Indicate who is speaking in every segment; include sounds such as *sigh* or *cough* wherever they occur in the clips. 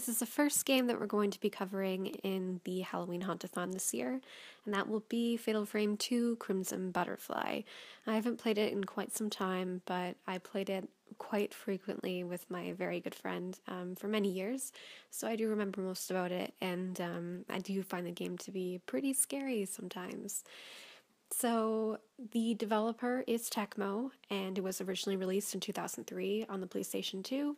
Speaker 1: This is the first game that we're going to be covering in the Halloween Hauntathon this year, and that will be Fatal Frame 2 Crimson Butterfly. I haven't played it in quite some time, but I played it quite frequently with my very good friend um, for many years, so I do remember most about it, and um, I do find the game to be pretty scary sometimes. So, the developer is Tecmo, and it was originally released in 2003 on the PlayStation 2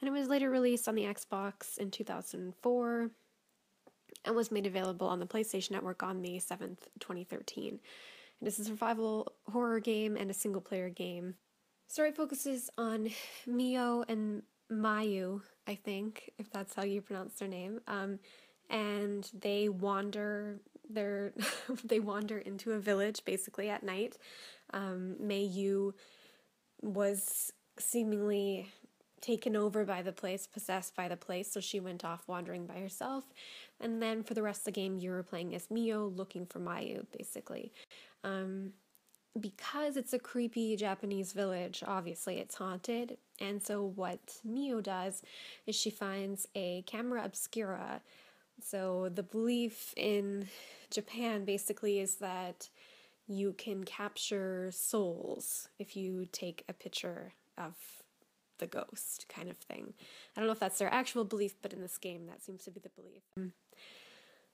Speaker 1: and it was later released on the Xbox in 2004 and was made available on the PlayStation Network on May 7th, 2013. It is a survival horror game and a single player game. Story focuses on Mio and Mayu, I think, if that's how you pronounce their name. Um, and they wander their *laughs* they wander into a village basically at night. Um, Mayu was seemingly taken over by the place, possessed by the place, so she went off wandering by herself. And then for the rest of the game, you were playing as Mio, looking for Mayu, basically. Um, because it's a creepy Japanese village, obviously it's haunted. And so, what Mio does is she finds a camera obscura. So, the belief in Japan basically is that you can capture souls if you take a picture of the ghost kind of thing. I don't know if that's their actual belief, but in this game, that seems to be the belief.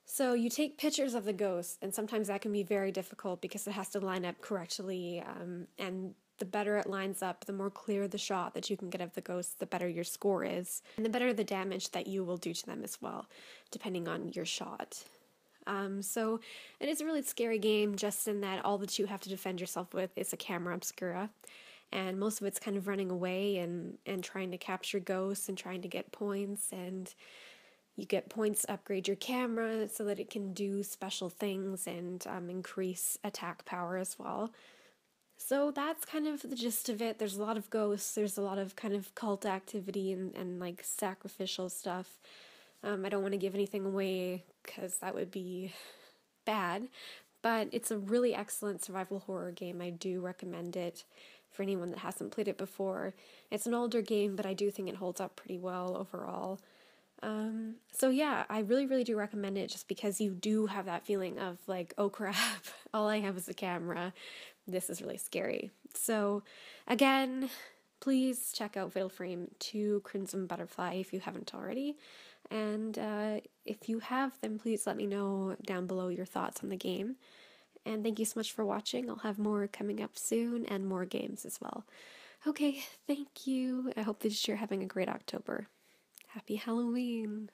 Speaker 1: So you take pictures of the ghost, and sometimes that can be very difficult because it has to line up correctly. Um, and the better it lines up, the more clear the shot that you can get of the ghost, the better your score is, and the better the damage that you will do to them as well, depending on your shot. Um, so it is a really scary game, just in that all that you have to defend yourself with is a camera obscura and most of it's kind of running away and and trying to capture ghosts and trying to get points and you get points to upgrade your camera so that it can do special things and um, increase attack power as well. So that's kind of the gist of it. There's a lot of ghosts. There's a lot of kind of cult activity and, and like sacrificial stuff. Um, i don't want to give anything away because that would be bad but it's a really excellent survival horror game. I do recommend it for anyone that hasn't played it before. It's an older game, but I do think it holds up pretty well overall. Um, so yeah, I really, really do recommend it just because you do have that feeling of like, oh crap, *laughs* all I have is a camera. This is really scary. So again, please check out Fatal Frame 2 Crimson Butterfly if you haven't already. And uh, if you have, then please let me know down below your thoughts on the game. And thank you so much for watching. I'll have more coming up soon and more games as well. Okay, thank you. I hope that you're having a great October. Happy Halloween.